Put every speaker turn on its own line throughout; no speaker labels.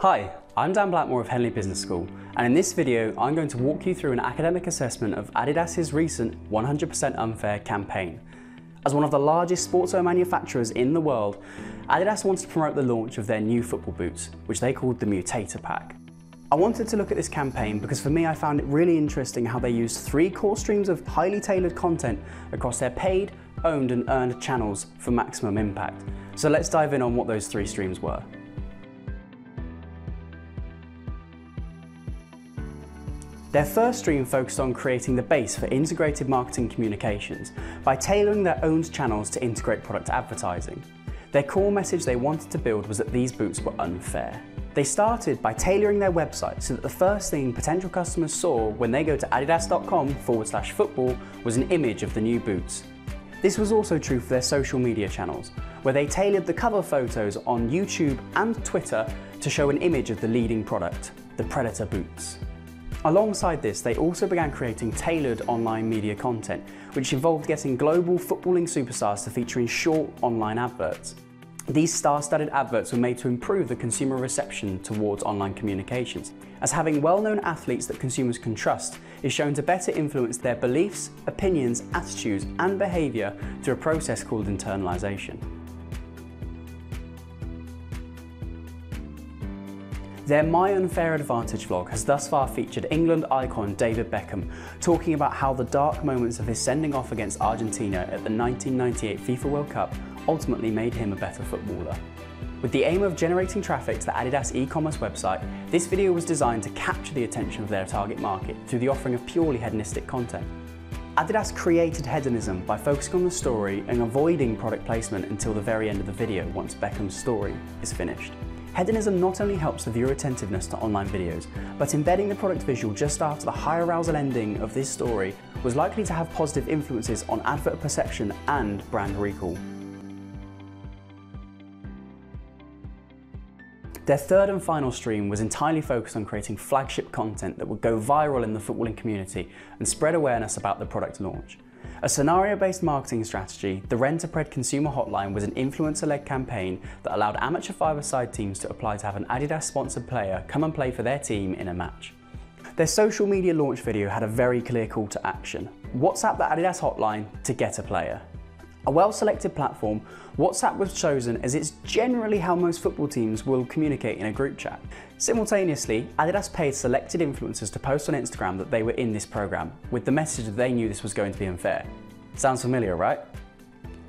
Hi, I'm Dan Blackmore of Henley Business School, and in this video, I'm going to walk you through an academic assessment of Adidas's recent 100% Unfair campaign. As one of the largest sportswear manufacturers in the world, Adidas wanted to promote the launch of their new football boots, which they called the Mutator Pack. I wanted to look at this campaign because for me I found it really interesting how they used three core streams of highly tailored content across their paid, owned and earned channels for maximum impact. So let's dive in on what those three streams were. Their first stream focused on creating the base for integrated marketing communications by tailoring their owned channels to integrate product advertising. Their core message they wanted to build was that these boots were unfair. They started by tailoring their website so that the first thing potential customers saw when they go to adidas.com forward slash football was an image of the new boots. This was also true for their social media channels, where they tailored the cover photos on YouTube and Twitter to show an image of the leading product, the Predator boots. Alongside this, they also began creating tailored online media content, which involved getting global footballing superstars to feature in short online adverts. These star-studded adverts were made to improve the consumer reception towards online communications, as having well-known athletes that consumers can trust is shown to better influence their beliefs, opinions, attitudes and behaviour through a process called internalisation. Their My Unfair Advantage vlog has thus far featured England icon David Beckham talking about how the dark moments of his sending off against Argentina at the 1998 FIFA World Cup ultimately made him a better footballer. With the aim of generating traffic to the Adidas e-commerce website, this video was designed to capture the attention of their target market through the offering of purely hedonistic content. Adidas created hedonism by focusing on the story and avoiding product placement until the very end of the video once Beckham's story is finished. Hedonism not only helps the viewer attentiveness to online videos, but embedding the product visual just after the high arousal ending of this story was likely to have positive influences on advert perception and brand recall. Their third and final stream was entirely focused on creating flagship content that would go viral in the footballing community and spread awareness about the product launch. A scenario-based marketing strategy, the Rent-A-Pred consumer hotline was an influencer-led campaign that allowed amateur five-a-side teams to apply to have an Adidas-sponsored player come and play for their team in a match. Their social media launch video had a very clear call to action. WhatsApp the Adidas hotline to get a player. A well-selected platform, WhatsApp was chosen as it's generally how most football teams will communicate in a group chat. Simultaneously, Adidas paid selected influencers to post on Instagram that they were in this program, with the message that they knew this was going to be unfair. Sounds familiar, right?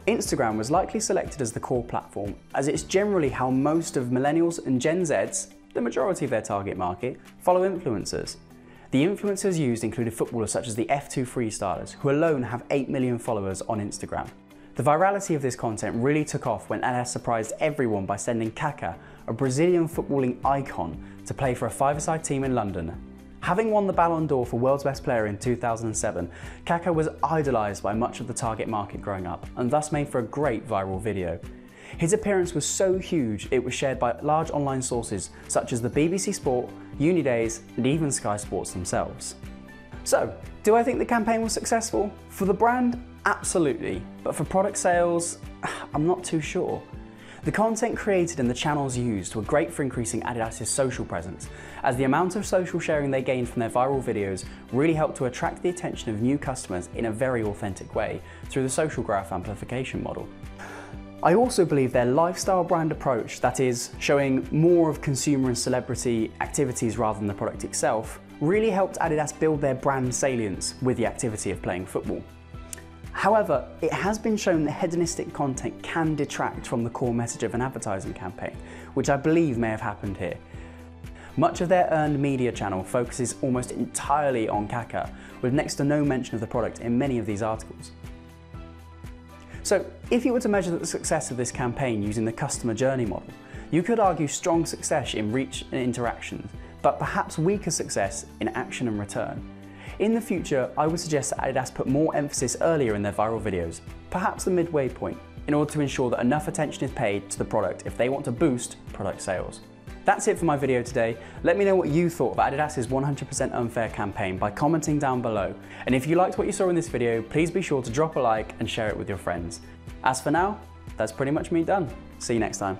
Instagram was likely selected as the core platform, as it's generally how most of millennials and Gen Zs, the majority of their target market, follow influencers. The influencers used included footballers such as the F2 freestylers, who alone have 8 million followers on Instagram. The virality of this content really took off when Adidas surprised everyone by sending Kaká, a Brazilian footballing icon, to play for a five-a-side team in London. Having won the Ballon d'Or for World's Best Player in 2007, Kaká was idolised by much of the target market growing up and thus made for a great viral video. His appearance was so huge it was shared by large online sources such as the BBC Sport, Unidays and even Sky Sports themselves. So, do I think the campaign was successful? For the brand, absolutely. But for product sales, I'm not too sure. The content created and the channels used were great for increasing Adidas' social presence, as the amount of social sharing they gained from their viral videos really helped to attract the attention of new customers in a very authentic way through the social graph amplification model. I also believe their lifestyle brand approach, that is, showing more of consumer and celebrity activities rather than the product itself, really helped Adidas build their brand salience with the activity of playing football. However, it has been shown that hedonistic content can detract from the core message of an advertising campaign, which I believe may have happened here. Much of their earned media channel focuses almost entirely on Kaká, with next to no mention of the product in many of these articles. So, if you were to measure the success of this campaign using the customer journey model, you could argue strong success in reach and interactions, but perhaps weaker success in action and return. In the future, I would suggest that Adidas put more emphasis earlier in their viral videos, perhaps the midway point, in order to ensure that enough attention is paid to the product if they want to boost product sales. That's it for my video today. Let me know what you thought of Adidas's 100% Unfair campaign by commenting down below. And if you liked what you saw in this video, please be sure to drop a like and share it with your friends. As for now, that's pretty much me done. See you next time.